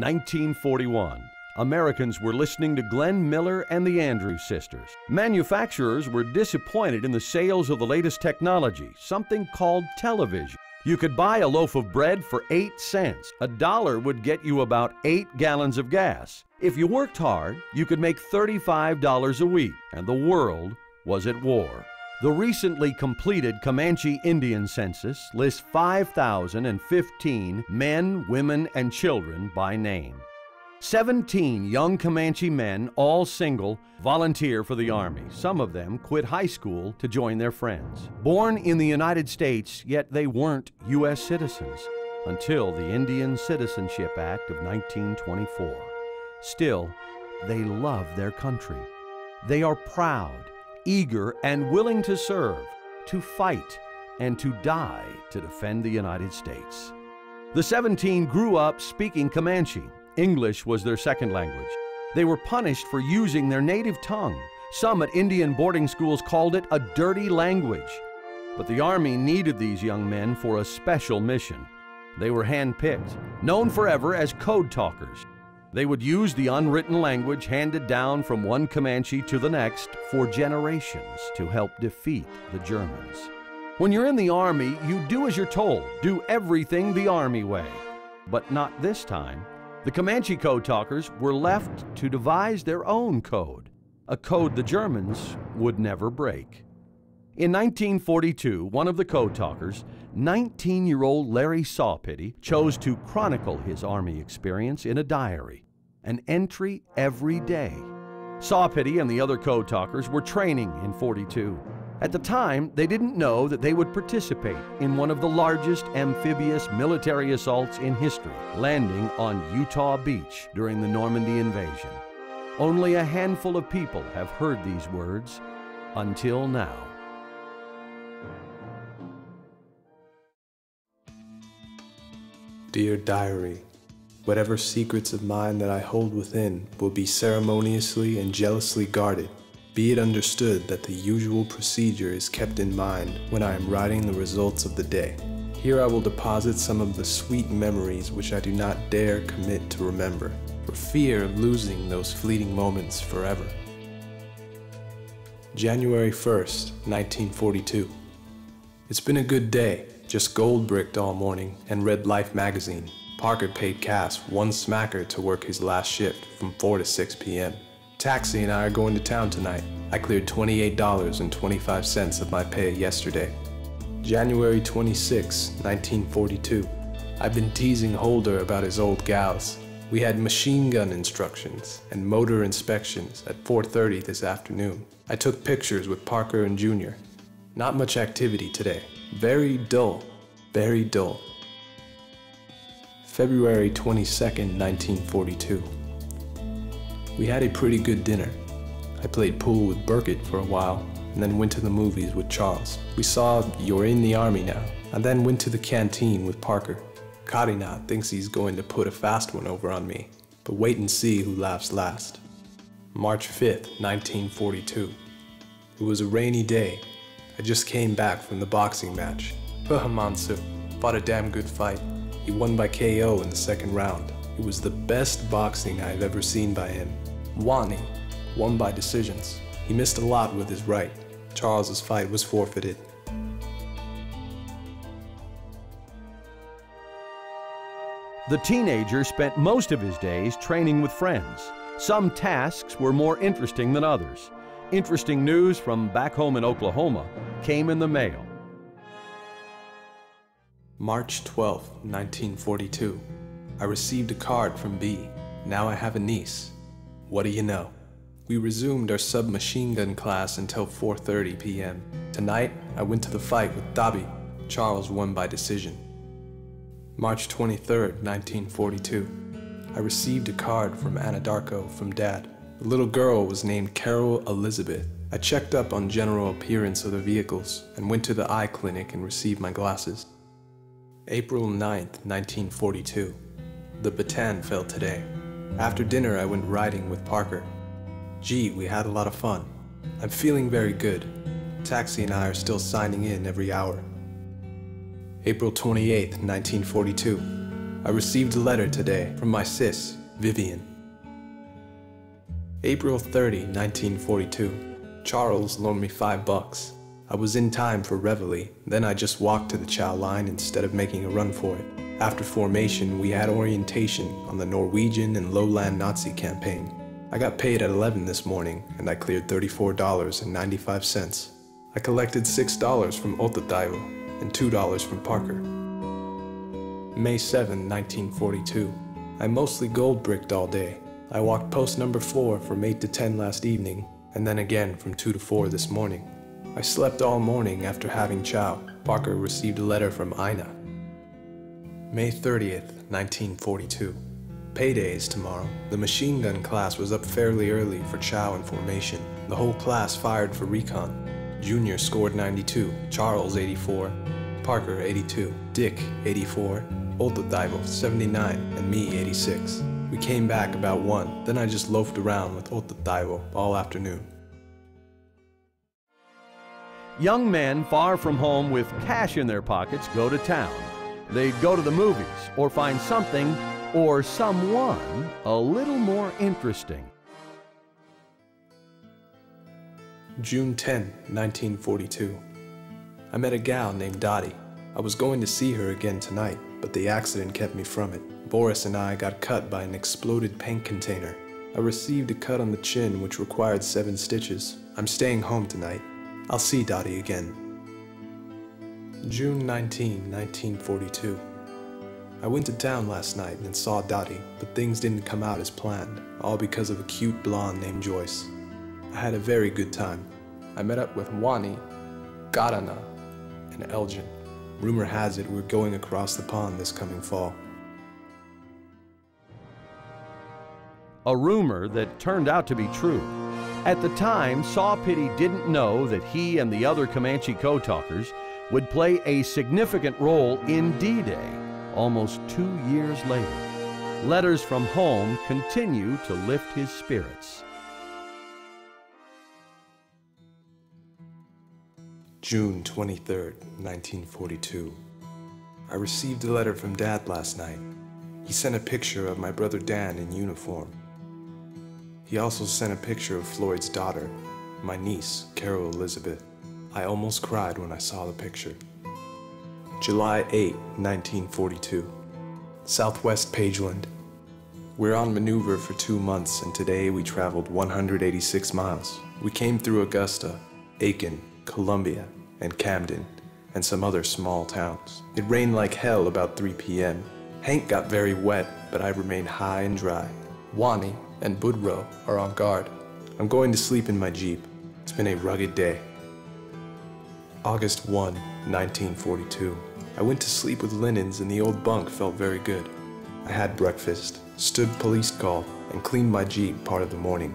1941. Americans were listening to Glenn Miller and the Andrews Sisters. Manufacturers were disappointed in the sales of the latest technology, something called television. You could buy a loaf of bread for 8 cents. A dollar would get you about 8 gallons of gas. If you worked hard, you could make $35 a week, and the world was at war. The recently completed Comanche Indian census lists 5,015 men, women, and children by name. 17 young Comanche men, all single, volunteer for the Army. Some of them quit high school to join their friends. Born in the United States, yet they weren't U.S. citizens until the Indian Citizenship Act of 1924. Still, they love their country. They are proud, eager, and willing to serve, to fight, and to die to defend the United States. The 17 grew up speaking Comanche. English was their second language. They were punished for using their native tongue. Some at Indian boarding schools called it a dirty language. But the Army needed these young men for a special mission. They were handpicked, known forever as code talkers. They would use the unwritten language handed down from one Comanche to the next for generations to help defeat the Germans. When you're in the Army, you do as you're told, do everything the Army way. But not this time. The Comanche code talkers were left to devise their own code, a code the Germans would never break. In 1942, one of the code talkers, 19 year old Larry Saupitty, chose to chronicle his Army experience in a diary, an entry every day. Saupitty and the other code talkers were training in 42. At the time, they didn't know that they would participate in one of the largest amphibious military assaults in history, landing on Utah Beach during the Normandy invasion. Only a handful of people have heard these words until now. Dear Diary, whatever secrets of mine that I hold within will be ceremoniously and jealously guarded be it understood that the usual procedure is kept in mind when I am writing the results of the day. Here I will deposit some of the sweet memories which I do not dare commit to remember, for fear of losing those fleeting moments forever. January 1st, 1942. It's been a good day, just gold bricked all morning and read Life magazine. Parker paid Cass one smacker to work his last shift from 4 to 6 p.m. Taxi and I are going to town tonight. I cleared $28.25 of my pay yesterday. January 26, 1942. I've been teasing Holder about his old gals. We had machine gun instructions and motor inspections at 4.30 this afternoon. I took pictures with Parker and Junior. Not much activity today. Very dull. Very dull. February 22, 1942. We had a pretty good dinner. I played pool with Burkett for a while, and then went to the movies with Charles. We saw You're in the Army Now, and then went to the canteen with Parker. Codynah thinks he's going to put a fast one over on me, but wait and see who laughs last. March 5th, 1942. It was a rainy day. I just came back from the boxing match. Mansu fought a damn good fight. He won by KO in the second round. It was the best boxing I've ever seen by him. Wahnee won by decisions. He missed a lot with his right. Charles's fight was forfeited. The teenager spent most of his days training with friends. Some tasks were more interesting than others. Interesting news from back home in Oklahoma came in the mail. March 12, 1942. I received a card from B. Now I have a niece. What do you know? We resumed our submachine gun class until 4.30 p.m. Tonight, I went to the fight with Dabi. Charles won by decision. March 23, 1942. I received a card from Anadarko from Dad. The little girl was named Carol Elizabeth. I checked up on general appearance of the vehicles and went to the eye clinic and received my glasses. April 9, 1942. The Bataan fell today. After dinner, I went riding with Parker. Gee, we had a lot of fun. I'm feeling very good. Taxi and I are still signing in every hour. April 28, 1942. I received a letter today from my sis, Vivian. April 30, 1942. Charles loaned me five bucks. I was in time for Reveille, then I just walked to the chow line instead of making a run for it. After formation, we had orientation on the Norwegian and Lowland Nazi campaign. I got paid at 11 this morning, and I cleared $34.95. I collected $6 from Otitivo and $2 from Parker. May 7, 1942. I mostly gold bricked all day. I walked post number 4 from 8 to 10 last evening, and then again from 2 to 4 this morning. I slept all morning after having chow. Parker received a letter from Ina. May 30th, 1942. Payday is tomorrow. The machine gun class was up fairly early for chow and formation. The whole class fired for recon. Junior scored 92, Charles 84, Parker 82, Dick 84, Otitivo 79, and me 86. We came back about 1, then I just loafed around with Otitivo all afternoon. Young men far from home with cash in their pockets go to town. They'd go to the movies or find something or someone a little more interesting. June 10, 1942. I met a gal named Dottie. I was going to see her again tonight, but the accident kept me from it. Boris and I got cut by an exploded paint container. I received a cut on the chin which required seven stitches. I'm staying home tonight. I'll see Dottie again. June 19, 1942. I went to town last night and saw Dottie, but things didn't come out as planned, all because of a cute blonde named Joyce. I had a very good time. I met up with Wahnee, Garana, and Elgin. Rumor has it we're going across the pond this coming fall. A rumor that turned out to be true. At the time, Saupitty didn't know that he and the other Comanche code talkers would play a significant role in D Day almost two years later. Letters from home continue to lift his spirits. June 23, 1942. I received a letter from Dad last night. He sent a picture of my brother Dan in uniform. He also sent a picture of Floyd's daughter, my niece, Carol Elizabeth. I almost cried when I saw the picture. July 8, 1942. Southwest Pageland. We're on maneuver for two months, and today we traveled 186 miles. We came through Augusta, Aiken, Columbia, and Camden, and some other small towns. It rained like hell about 3 p.m. Hank got very wet, but I remained high and dry. Wahnee and Budro are on guard. I'm going to sleep in my Jeep. It's been a rugged day. August 1, 1942. I went to sleep with linens and the old bunk felt very good. I had breakfast, stood police call, and cleaned my Jeep part of the morning.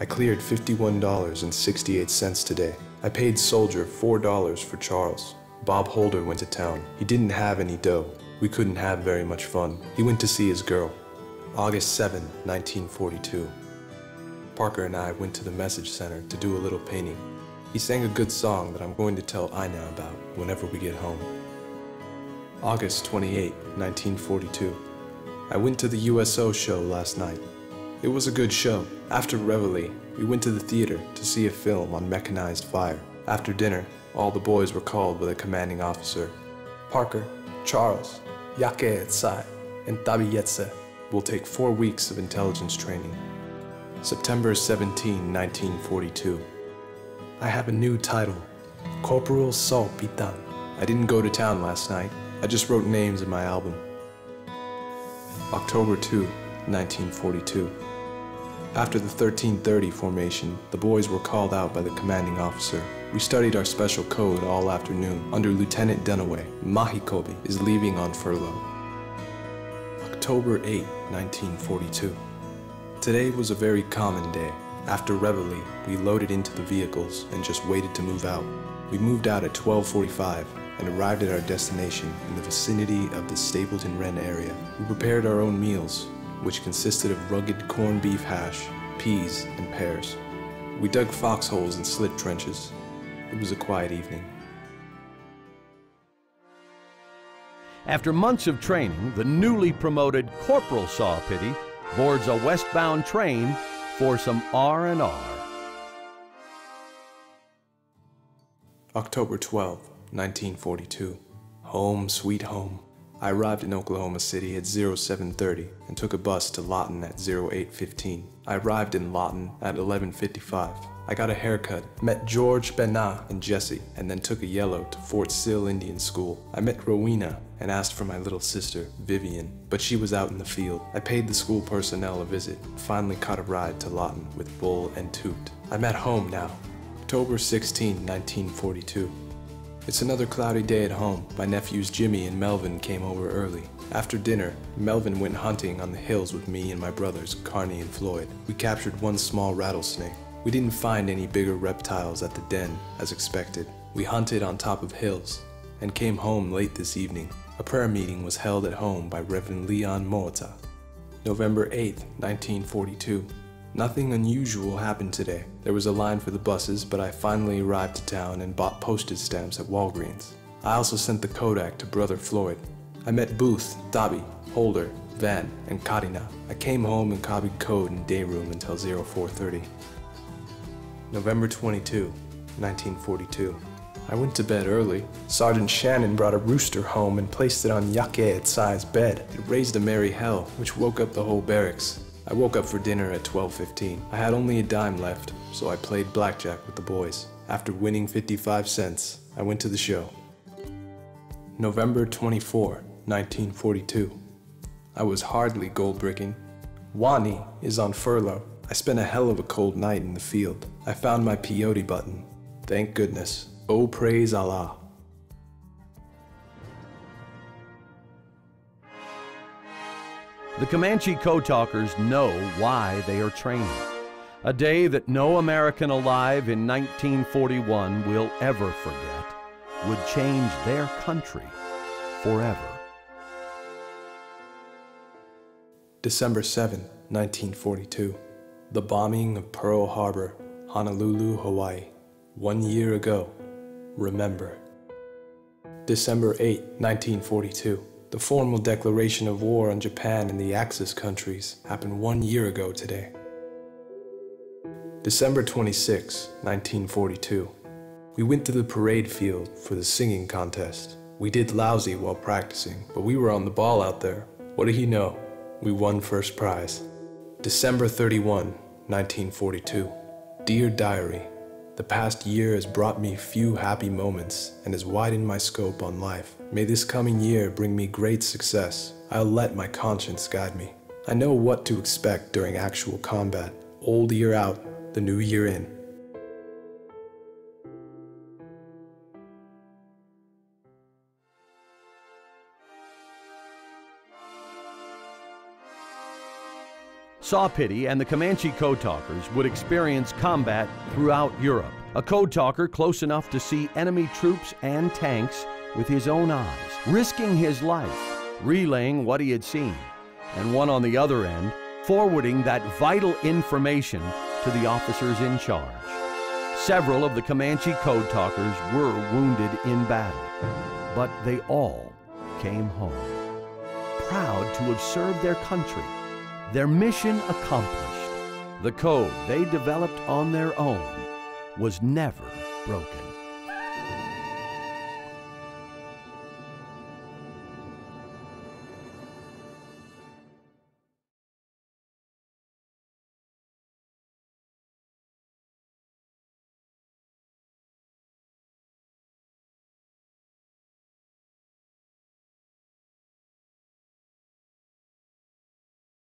I cleared $51.68 today. I paid Soldier $4 for Charles. Bob Holder went to town. He didn't have any dough. We couldn't have very much fun. He went to see his girl. August 7, 1942. Parker and I went to the message center to do a little painting. He sang a good song that I'm going to tell Ina about whenever we get home. August 28, 1942. I went to the USO show last night. It was a good show. After Reveille, we went to the theater to see a film on mechanized fire. After dinner, all the boys were called by the commanding officer. Parker, Charles, Yackeschi, and Tabbyetchy will take four weeks of intelligence training. September 17, 1942. I have a new title, Corporal Saupitty. I didn't go to town last night. I just wrote names in my album. October 2, 1942. After the 1330 formation, the boys were called out by the commanding officer. We studied our special code all afternoon under Lieutenant Dunaway. Mihecoby is leaving on furlough. October 8, 1942. Today was a very common day. After Reveille, we loaded into the vehicles and just waited to move out. We moved out at 1245 and arrived at our destination in the vicinity of the Stapleton Wren area. We prepared our own meals, which consisted of rugged corned beef hash, peas, and pears. We dug foxholes and slit trenches. It was a quiet evening. After months of training, the newly promoted Corporal Saupitty boards a westbound train for some R&R. October 12, 1942. Home, sweet home. I arrived in Oklahoma City at 0730 and took a bus to Lawton at 0815. I arrived in Lawton at 1155. I got a haircut, met George Benah and Jesse, and then took a yellow to Fort Sill Indian School. I met Rowena and asked for my little sister, Vivian, but she was out in the field. I paid the school personnel a visit, finally caught a ride to Lawton with Bull and Toot. I'm at home now. October 16, 1942. It's another cloudy day at home. My nephews Jimmy and Melvin came over early. After dinner, Melvin went hunting on the hills with me and my brothers, Carney and Floyd. We captured one small rattlesnake. We didn't find any bigger reptiles at the den, as expected. We hunted on top of hills and came home late this evening. A prayer meeting was held at home by Reverend Leon Moata. November 8, 1942. Nothing unusual happened today. There was a line for the buses, but I finally arrived to town and bought postage stamps at Walgreens. I also sent the Kodak to Brother Floyd. I met Booth, Dobby, Holder, Van, and Karina. I came home and copied code in day room until 0430. November 22, 1942. I went to bed early. Sergeant Shannon brought a rooster home and placed it on Yackeschi's bed. It raised a merry hell, which woke up the whole barracks. I woke up for dinner at 12.15. I had only a dime left, so I played blackjack with the boys. After winning 55 cents, I went to the show. November 24, 1942. I was hardly gold bricking. Wahnee is on furlough. I spent a hell of a cold night in the field. I found my peyote button. Thank goodness. Oh, praise Allah. The Comanche Code Talkers know why they are training. A day that no American alive in 1941 will ever forget would change their country forever. December 7, 1942. The bombing of Pearl Harbor, Honolulu, Hawaii. One year ago. Remember. December 8, 1942. The formal declaration of war on Japan and the Axis countries happened one year ago today. December 26, 1942. We went to the parade field for the singing contest. We did lousy while practicing, but we were on the ball out there. What did he know? We won first prize. December 31, 1942. Dear Diary, the past year has brought me few happy moments and has widened my scope on life. May this coming year bring me great success. I'll let my conscience guide me. I know what to expect during actual combat. Old year out, the new year in. Saupitty and the Comanche Code Talkers would experience combat throughout Europe. A code talker close enough to see enemy troops and tanks with his own eyes, risking his life, relaying what he had seen, and one on the other end forwarding that vital information to the officers in charge. Several of the Comanche Code Talkers were wounded in battle, but they all came home, proud to have served their country their mission accomplished. The code they developed on their own was never broken.